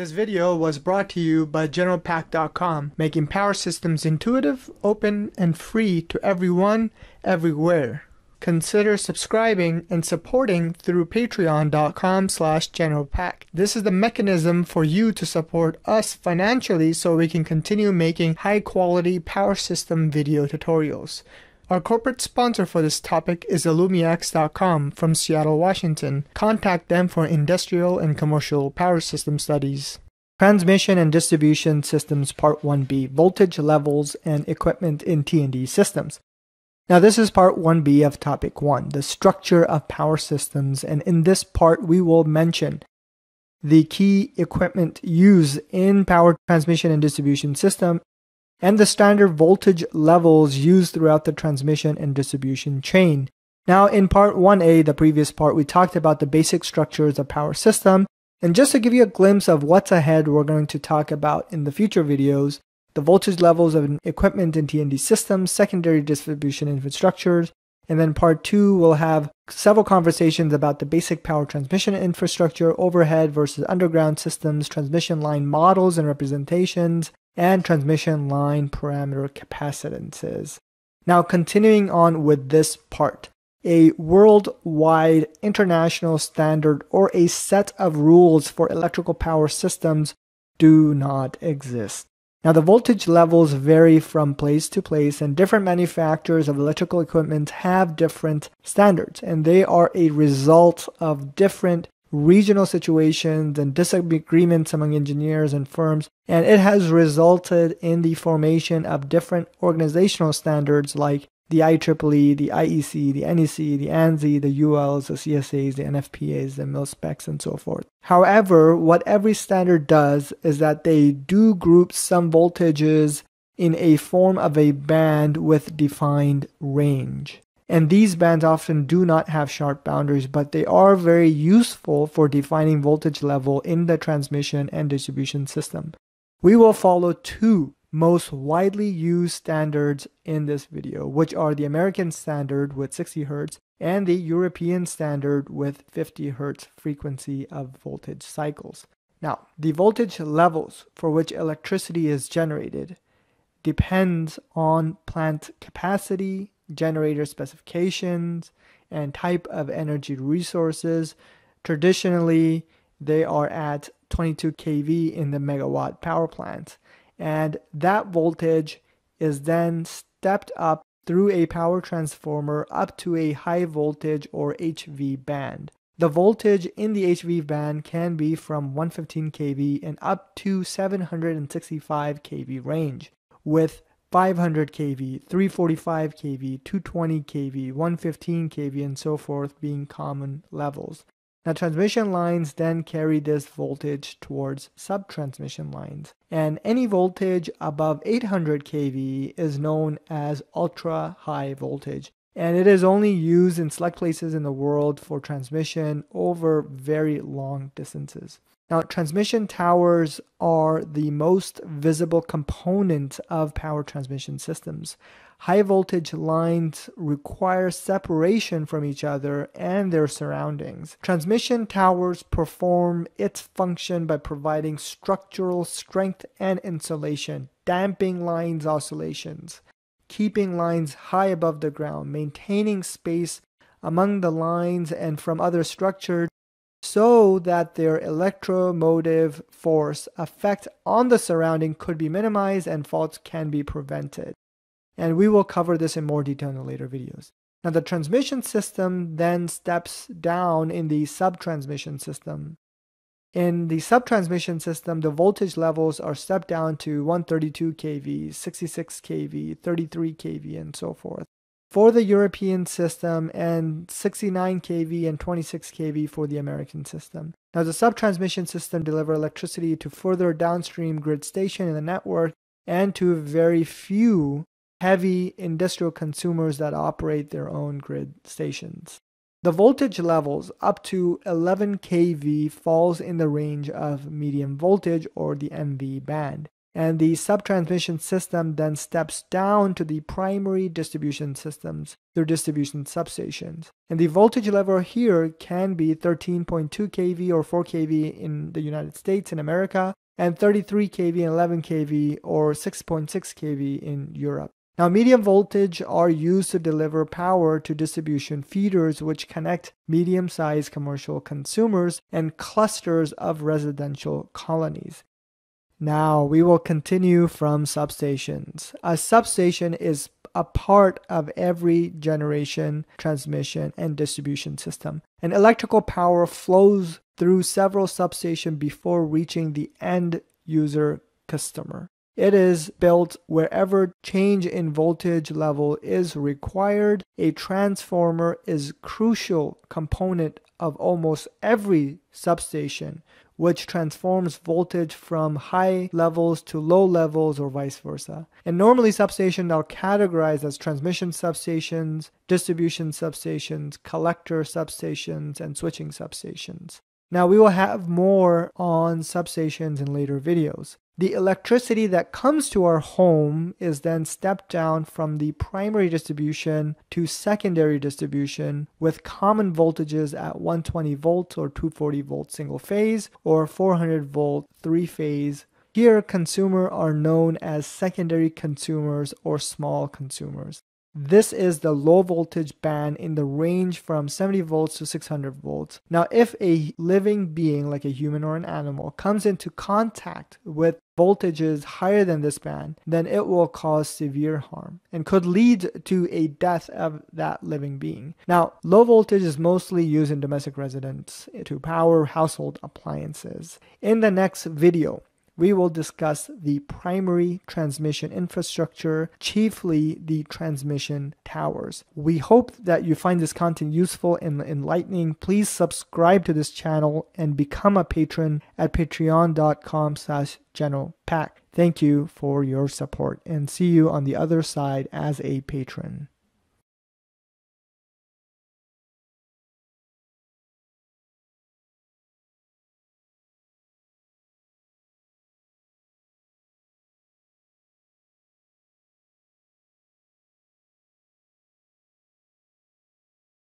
This video was brought to you by GeneralPAC.com, making power systems intuitive, open, and free to everyone, everywhere. Consider subscribing and supporting through patreon.com slash generalpac. This is the mechanism for you to support us financially so we can continue making high quality power system video tutorials. Our corporate sponsor for this topic is AllumiaX.com from Seattle, Washington. Contact them for industrial and commercial power system studies. Transmission and Distribution Systems Part 1B Voltage Levels and Equipment in T&D Systems. Now, this is part 1B of topic 1, the structure of power systems, and in this part, we will mention the key equipment used in power transmission and distribution system and the standard voltage levels used throughout the transmission and distribution chain. Now, in part 1A, the previous part, we talked about the basic structures of power system. And just to give you a glimpse of what's ahead, we're going to talk about in the future videos the voltage levels of equipment in T&D systems, secondary distribution infrastructures, and then part two, we'll have several conversations about the basic power transmission infrastructure, overhead versus underground systems, transmission line models and representations, and transmission line parameter capacitances. Now, continuing on with this part, a worldwide international standard or a set of rules for electrical power systems do not exist. Now, the voltage levels vary from place to place, and different manufacturers of electrical equipment have different standards, and they are a result of different regional situations and disagreements among engineers and firms, and it has resulted in the formation of different organizational standards like the IEEE, the IEC, the NEC, the ANSI, the ULs, the CSAs, the NFPAs, the mil specs, and so forth. However, what every standard does is that they do group some voltages in a form of a band with defined range. And these bands often do not have sharp boundaries, but they are very useful for defining voltage level in the transmission and distribution system. We will follow two most widely used standards in this video, which are the American standard with 60 Hz and the European standard with 50 Hz frequency of voltage cycles. Now, the voltage levels for which electricity is generated depends on plant capacity, generator specifications, and type of energy resources. Traditionally, they are at 22 kV in the megawatt power plant, and that voltage is then stepped up through a power transformer up to a high voltage or HV band. The voltage in the HV band can be from 115 kV and up to 765 kV range, with 500 kV, 345 kV, 220 kV, 115 kV, and so forth being common levels. Now, transmission lines then carry this voltage towards subtransmission lines, and any voltage above 800 kV is known as ultra high voltage, and it is only used in select places in the world for transmission over very long distances. Now, transmission towers are the most visible component of power transmission systems. High voltage lines require separation from each other and their surroundings. Transmission towers perform its function by providing structural strength and insulation, damping lines oscillations, keeping lines high above the ground, maintaining space among the lines and from other structures so that their electromotive force effect on the surrounding could be minimized and faults can be prevented. And we will cover this in more detail in the later videos. Now, the transmission system then steps down in the sub-transmission system. In the subtransmission system, the voltage levels are stepped down to 132 kV, 66 kV, 33 kV, and so forth for the European system and 69 kV and 26 kV for the American system. Now, the subtransmission system deliver electricity to further downstream grid station in the network and to very few heavy industrial consumers that operate their own grid stations. The voltage levels up to 11 kV falls in the range of medium voltage or the MV band. and the subtransmission system then steps down to the primary distribution systems through distribution substations. And the voltage level here can be 13.2 kV or 4 kV in the United States and America, and 33 kV and 11 kV or 6.6 kV in Europe. Now, medium voltage are used to deliver power to distribution feeders, which connect medium sized commercial consumers and clusters of residential colonies. Now, we will continue from substations. A substation is a part of every generation, transmission, and distribution system. And electrical power flows through several substations before reaching the end user customer. It is built wherever change in voltage level is required. A transformer is crucial component of almost every substation which transforms voltage from high levels to low levels or vice versa. And normally substations are categorized as transmission substations, distribution substations, collector substations, and switching substations. Now we will have more on substations in later videos. The electricity that comes to our home is then stepped down from the primary distribution to secondary distribution with common voltages at 120 volts or 240 volt single phase or 400 volt three phase. Here, consumers are known as secondary consumers or small consumers. This is the low voltage band in the range from 70 volts to 600 volts. Now, if a living being like a human or an animal comes into contact with voltages higher than this band, then it will cause severe harm and could lead to a death of that living being. Now, low voltage is mostly used in domestic residents to power household appliances. In the next video, we will discuss the primary transmission infrastructure, chiefly the transmission towers. We hope that you find this content useful and enlightening. Please subscribe to this channel and become a patron at patreon.com slash generalpac. Thank you for your support and see you on the other side as a patron.